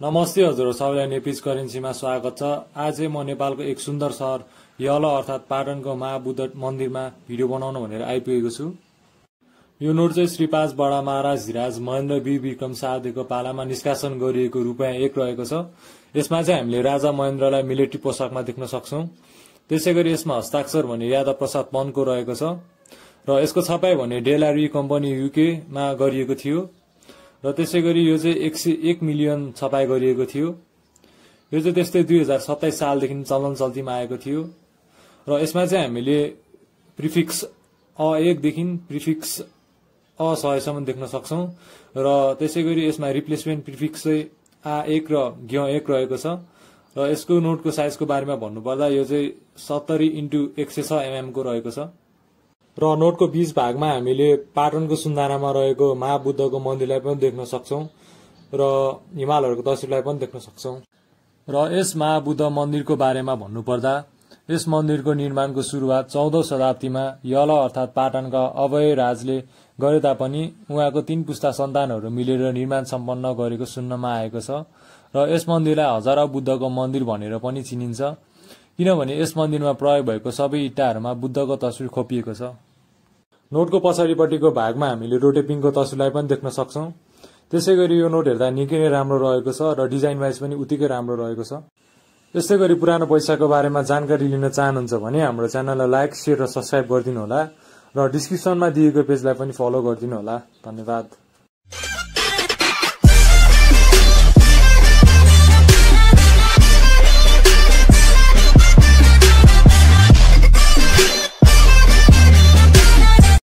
नमस्ते हजुर सबैलाई नेपिज करेन्सीमा स्वागत छ। आज म नेपालको एक सुन्दर सहर यल अर्थात् पाटनको महाबुद्ध मन्दिरमा भिडियो बनाउन भनेर आइपुगेको छु। यो नोट चाहिँ श्री बडा महाराज धिराज महेन्द्र वीर विक्रम शाहदेखिको पालामा निष्कासन गरिएको रुपियाँ एक रहेको छ। यसमा चाहिँ हामीले राजा महेन्द्रलाई मिलिट्री पोसाकमा देख्न सक्छौँ। त्यसै गरी यसमा हस्ताक्षर भने यादव प्रसाद पनको रहेको छ। र यसको छपाई भने डेलारी कम्पनी युकेमा गरिएको थियो। र त्यसै गरी यो चाहिँ एक सय एक मिलियन छपाई गरिएको थियो। यो चाहिँ त्यस्तै दुई हजार सत्ताइस सालदेखि चलन चल्तीमा आएको थियो। र यसमा चाहिँ हामीले प्रिफिक्स अ एकदेखि प्रिफिक्स अ सयसम्म देख्न सक्छौँ। र त्यसै गरी यसमा रिप्लेसमेन्ट प्रिफिक्स चाहिँ आ एक र ग्य एक रहेको छ। र यसको नोटको साइजको बारेमा भन्नुपर्दा यो चाहिँ सत्तरी इन्टु एक सय छ एमएमको रहेको छ। र नोटको बीच भागमा हामीले पाटनको सुन्दानामा रहेको महाबुद्धको मन्दिरलाई पनि देख्न सक्छौँ र हिमालहरूको तस्विरलाई पनि देख्न सक्छौँ। र यस महाबुद्ध मन्दिरको बारेमा भन्नुपर्दा यस मन्दिरको निर्माणको सुरुवात चौधौँ शताब्दीमा यल अर्थात् पाटनका अभय राजले गरे तापनि उहाँको तीन पुस्ता सन्तानहरू मिलेर निर्माण सम्पन्न गरेको सुन्नमा आएको छ र यस मन्दिरलाई हजारौँ बुद्धको मन्दिर भनेर पनि चिनिन्छ। किनभने यस मन्दिरमा प्रयोग भएको सबै इँटाहरूमा बुद्धको तस्विर खोपिएको छ। नोटको पछाडिपट्टिको भागमा हामीले रोटेपिङको तस्विरलाई पनि देख्न सक्छौँ। त्यसै गरी यो नोट हेर्दा निकै नै राम्रो रहेको छ र डिजाइन वाइज पनि उत्तिकै राम्रो रहेको छ। त्यस्तै गरी पुरानो पैसाको बारेमा जानकारी लिन चाहनुहुन्छ भने हाम्रो च्यानललाई लाइक सेयर र सब्सक्राइब गरिदिनु होला र डिस्क्रिप्सनमा दिएको पेजलाई पनि फलो गरिदिनु होला धन्यवाद।